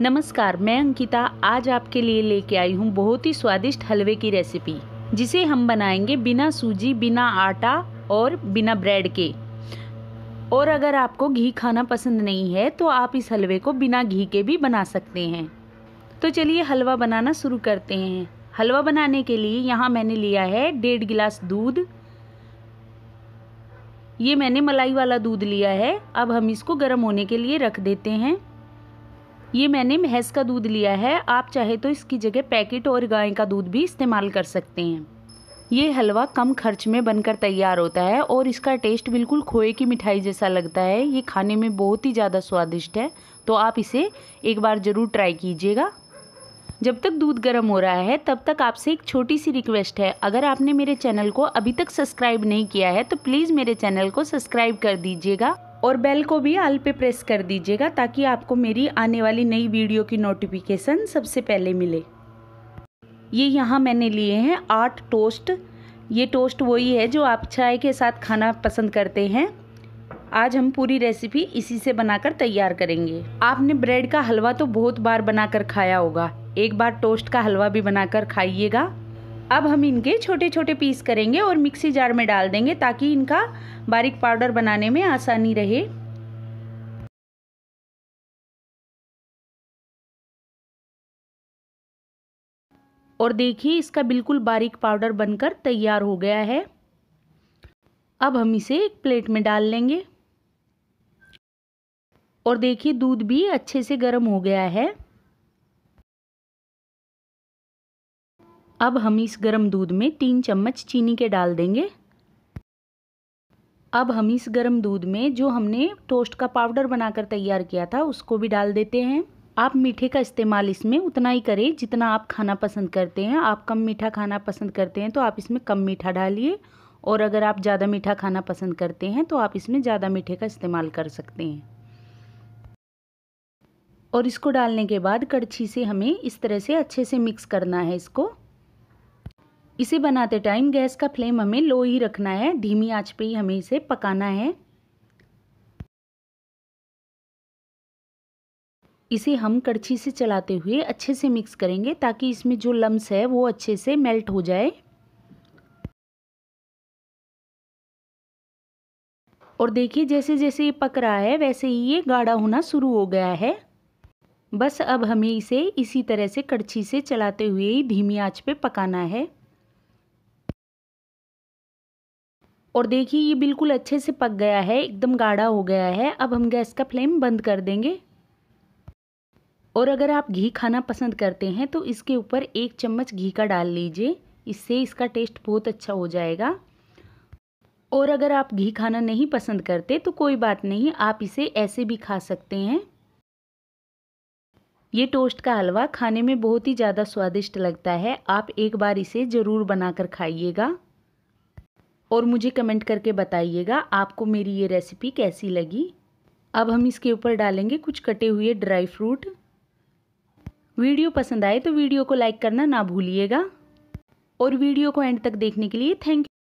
नमस्कार, मैं अंकिता आज आपके लिए लेके आई हूँ बहुत ही स्वादिष्ट हलवे की रेसिपी जिसे हम बनाएँगे बिना सूजी, बिना आटा और बिना ब्रेड के। और अगर आपको घी खाना पसंद नहीं है तो आप इस हलवे को बिना घी के भी बना सकते हैं। तो चलिए हलवा बनाना शुरू करते हैं। हलवा बनाने के लिए यहाँ मैंने लिया है डेढ़ गिलास दूध। ये मैंने मलाई वाला दूध लिया है। अब हम इसको गर्म होने के लिए रख देते हैं। ये मैंने भैंस का दूध लिया है। आप चाहे तो इसकी जगह पैकेट और गाय का दूध भी इस्तेमाल कर सकते हैं। ये हलवा कम खर्च में बनकर तैयार होता है और इसका टेस्ट बिल्कुल खोए की मिठाई जैसा लगता है। ये खाने में बहुत ही ज़्यादा स्वादिष्ट है तो आप इसे एक बार ज़रूर ट्राई कीजिएगा। जब तक दूध गर्म हो रहा है, तब तक आपसे एक छोटी सी रिक्वेस्ट है। अगर आपने मेरे चैनल को अभी तक सब्सक्राइब नहीं किया है तो प्लीज़ मेरे चैनल को सब्सक्राइब कर दीजिएगा। और बेल को भी आल पे प्रेस कर दीजिएगा ताकि आपको मेरी आने वाली नई वीडियो की नोटिफिकेशन सबसे पहले मिले। ये यहाँ मैंने लिए हैं आठ टोस्ट ये टोस्ट वही है जो आप चाय के साथ खाना पसंद करते हैं। आज हम पूरी रेसिपी इसी से बनाकर तैयार करेंगे। आपने ब्रेड का हलवा तो बहुत बार बनाकर खाया होगा। एक बार टोस्ट का हलवा भी बनाकर खाइएगा। अब हम इनके छोटे छोटे पीस करेंगे और मिक्सी जार में डाल देंगे ताकि इनका बारीक पाउडर बनाने में आसानी रहे। और देखिए, इसका बिल्कुल बारीक पाउडर बनकर तैयार हो गया है। अब हम इसे एक प्लेट में डाल लेंगे। और देखिए, दूध भी अच्छे से गर्म हो गया है। अब हम इस गर्म दूध में तीन चम्मच चीनी के डाल देंगे। अब हम इस गर्म दूध में जो हमने टोस्ट का पाउडर बनाकर तैयार किया था, उसको भी डाल देते हैं। आप मीठे का इस्तेमाल इसमें उतना ही करें जितना आप खाना पसंद करते हैं। आप कम मीठा खाना पसंद करते हैं तो आप इसमें कम मीठा डालिए और अगर आप ज़्यादा मीठा खाना पसंद करते हैं तो आप इसमें ज़्यादा मीठे का इस्तेमाल कर सकते हैं। और इसको डालने के बाद कड़छी से हमें इस तरह से अच्छे से मिक्स करना है इसको। इसे बनाते टाइम गैस का फ्लेम हमें लो ही रखना है, धीमी आँच पे ही हमें इसे पकाना है। इसे हम कड़छी से चलाते हुए अच्छे से मिक्स करेंगे ताकि इसमें जो लम्स है वो अच्छे से मेल्ट हो जाए। और देखिए, जैसे जैसे ये पक रहा है, वैसे ही ये गाढ़ा होना शुरू हो गया है। बस अब हमें इसे इसी तरह से कड़छी से चलाते हुए ही धीमी आँच पे पकाना है। और देखिए, ये बिल्कुल अच्छे से पक गया है, एकदम गाढ़ा हो गया है। अब हम गैस का फ्लेम बंद कर देंगे। और अगर आप घी खाना पसंद करते हैं तो इसके ऊपर एक चम्मच घी का डाल लीजिए। इससे इसका टेस्ट बहुत अच्छा हो जाएगा। और अगर आप घी खाना नहीं पसंद करते तो कोई बात नहीं, आप इसे ऐसे भी खा सकते हैं। ये टोस्ट का हलवा खाने में बहुत ही ज़्यादा स्वादिष्ट लगता है। आप एक बार इसे ज़रूर बनाकर खाइएगा। और मुझे कमेंट करके बताइएगा आपको मेरी ये रेसिपी कैसी लगी। अब हम इसके ऊपर डालेंगे कुछ कटे हुए ड्राई फ्रूट वीडियो पसंद आए तो वीडियो को लाइक करना ना भूलिएगा। और वीडियो को एंड तक देखने के लिए थैंक यू